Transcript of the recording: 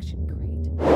collection crate.